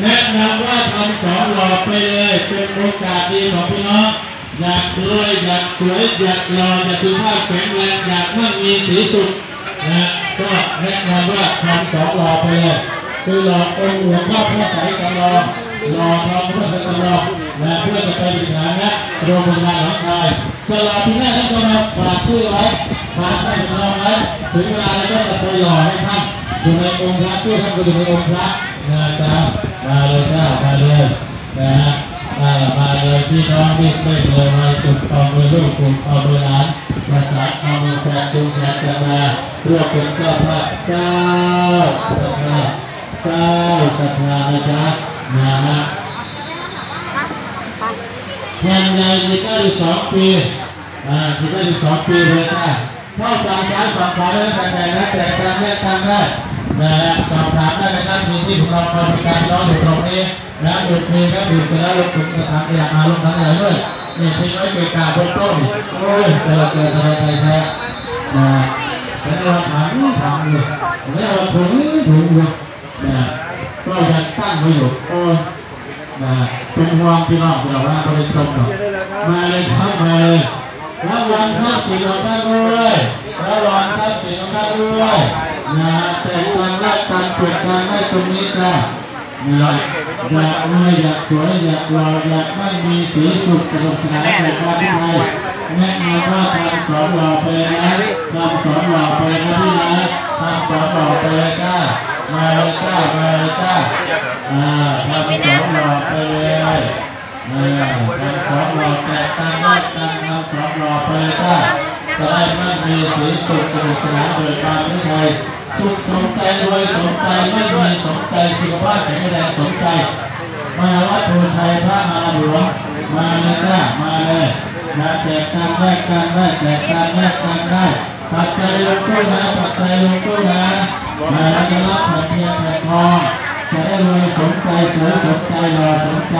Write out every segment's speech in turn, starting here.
แนะนำว่าทำสองหล่อไปเลยเป็นโอกาสดีของพี่น้องอยากรวยอยากสวยอยากหล่ออยากสุขภาพแข็งแรงอยากมั่งมีสีสุขนะก็แนะนำว่าทำสองหล่อไปเลยคือหล่อองค์หลวงพ่อพระไสยกำลองหล่อทองพระไสยกำลองนะเพื่อจะไปเป็นฐานะโรงพยาบาลหนองคายจะหล่อที่แม่ท่านก็มาฝากชื่อไว้ฝากให้กำลองไว้ถึงเวลาแล้วก็จะไปหล่อให้ท่านอยู่ในองค์พระชื่อท่านก็อยู่ในองค์พระ นะครับมาเลยจ้ามาเลยนะฮะมามาเลยพี่น้องที่ไม่เลยมาจุดเอามือลูกกลุ่มเอามือหลานภาษาเอามือแฟนจุงแขนจะมาเพื่อเป็นเจ้าพระเจ้าสัทธาเจ้าสัทธานะจ๊ะนะฮะแทนในอีกได้อีกสองปีอ่าอีกได้สองปีเลยค่ะเข้าฝั่งซ้ายฝั่งขวาได้แต่แต่ละแต่การแยกทางได้นะฮะสอบถามได้ ที่ของเราคอยบริการน้องอยู่ตรงนี้นะหยุดมีก็ดื่มเสร็จแล้วลงถุงกระถางขยะมาลงทั้งไหนด้วยนี่ทิ้งไว้เกะกะบนต๊ะโอ้ยเจแล้วเกิดอะไรไทยแท้นะแล้วเราถามถามอยู่แล้วเราถุงถุงอยู่นะก็ยังตั้งไว้อยู่โอ้นะเป็นห่วงพี่น้องเราว่าเขาเป็นตรงหรอกมาเลยครับมาเลยรางวัลทรัพย์สินของท่านด้วยรางวัลทรัพย์สินของท่านด้วย นะแต่การแรกการฝึกการได้ตรงนี้จ้ะนะอยากรวยอยากสวยอยากหล่ออยากไม่มีสีสุขสนุกสานแบบว่าที่ไทยแนะนำว่าทำสอนหล่อไปนะทำสอนหล่อไปนะพี่นะทำสอนหล่อไปเลยจ้ามาเลยจ้ามาเลยจ้าอ่าทำสองหลอดไปเลยอ่าทำสองหลอดแตกต่างกันทำสองหลอดไปเลยก็จะได้ไม่มีสีสุขสนุกสนานเกิดมาที่ไทย สุขสมใจรวยสมใจไม่มีสมใจสุขภาพแข็งแรงสมใจ มาวัดภูไทยพระมาหลวงมาเลยจ้ามาเลยมาแจกกันได้กันได้แจกกันได้กันได้ปัจจัยลงตู้นะปัจจัยลงตู้นะมาแล้วจะรับแผ่นเทียนแผ่นทองจะได้รวยสมใจสวยสมใจหล่อสมใจ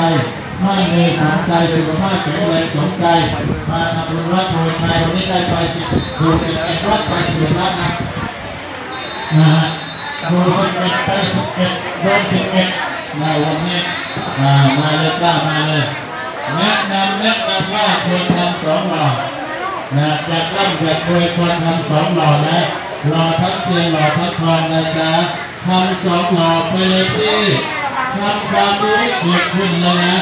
ไม่มีสมใจสุขภาพแข็งแรงสมใจมาทำบุญวัดโพชัยวันนี้ได้ไปสิบถูกสิบเอ็ดวัดไปสิบ นะฮะถูกสิบเอ็ดไปสิบเอ็ดโดนสิบเอ็ดในวันนี้อ่ามาเลยกล้ามาเลยแนะนำแนะนำว่าควรทำสองหล่อนะอยากร่ำอยากรวยควรทำสองหล่อนะหล่อทั้งเทียนหล่อทั้งทองนะจ๊ะทำสองหล่อไปเลยพี่ทำความรู้ให้เกิดขึ้นเลยนะ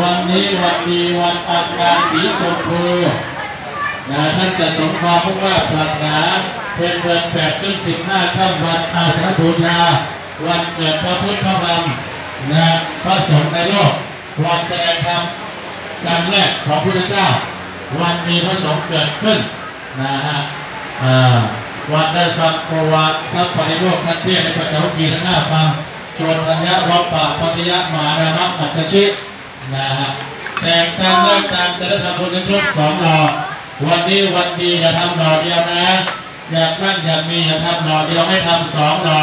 วันนี้วันดีวันอังคารสีชมพูนะท่านจะสมความมุ่งว่าปรารถนา เป็นเดือนแปดขึ้นสิบห้าค่ำวันอาสาบูชา วันเกิดพระพุทธธรรมนะพระสงฆ์ในโลก วันแสดงธรรมการแรกของพระพุทธเจ้า วันมีพระสงฆ์เกิดขึ้นนะฮะวันได้ฟังโอวาททัพปริโลกทันเทียในปัจจุบันทั้งห้าฟังจนปัญญาวัปปะปฏิยะมานามัปัจจชิตนะฮะแต่งการเลิกการจะได้ทำบุญในทุกสองดอกวันนี้วันดีอย่าทำดอกเดียวนะ อยากนั่นอยากมีอยากทำดอกเดียวให้ทำสองดอ